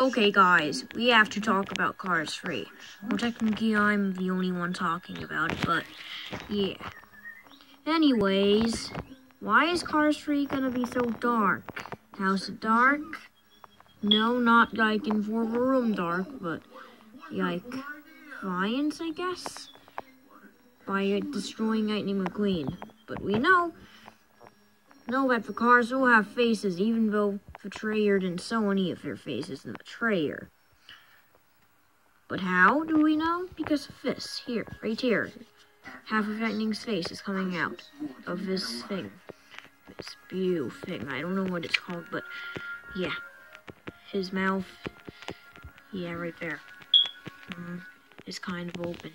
Okay, guys, we have to talk about Cars 3. Well, technically, I'm the only one talking about it, but yeah. Anyways, why is Cars 3 gonna be so dark? How's it dark? No, not like in Four Room dark, but like Lions, I guess? By uh, destroying Lightning McQueen. But we know, know that the cars will have faces, even though Betrayer didn't sew any of their faces in the Betrayer. But how do we know? Because of this, here, right here. Half of Lightning's face is coming out of this thing. This spew thing. I don't know what it's called, but yeah. His mouth, yeah, right there, mm, is kind of open.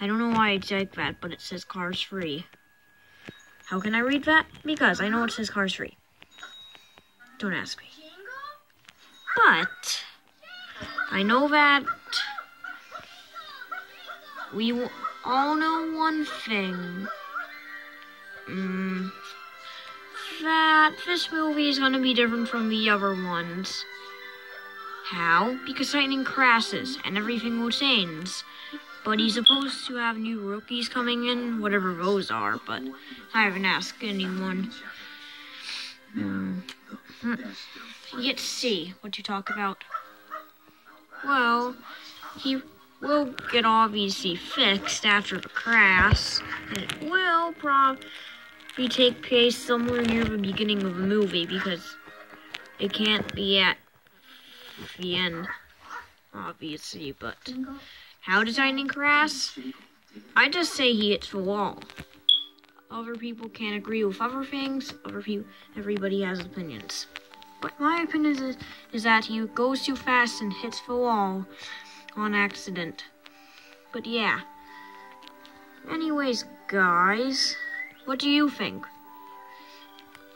I don't know why it's like that, but it says cars free. How can I read that? Because I know it says cars free. Don't ask me. But I know that we all know one thing. Mm, that this movie is going to be different from the other ones. How? Because lightning crashes and everything will change. But he's supposed to have new rookies coming in, whatever those are, but I haven't asked anyone. Mm. Yet see what you talk about. Well, he will get obviously fixed after the crash, and it will probably take place somewhere near the beginning of the movie because it can't be at the end, obviously, but how does lightning crash? I just say he hits the wall. Other people can't agree with other things. Other people, everybody has opinions. But my opinion is, is that he goes too fast and hits the wall on accident. But yeah. Anyways, guys, what do you think?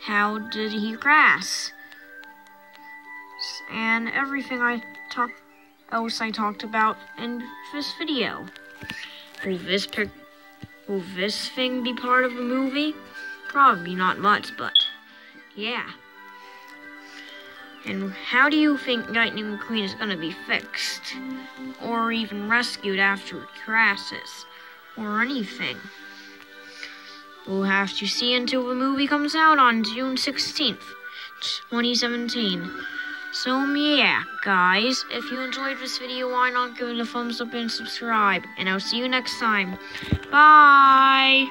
How did he crash? And everything I talk else I talked about in this video. Will this pic will this thing be part of a movie? Probably not much, but yeah. And how do you think Lightning McQueen is gonna be fixed? Or even rescued after it crashes? Or anything? We'll have to see until the movie comes out on June 16th, 2017. So yeah, guys, if you enjoyed this video, why not give it a thumbs up and subscribe? And I'll see you next time. Bye!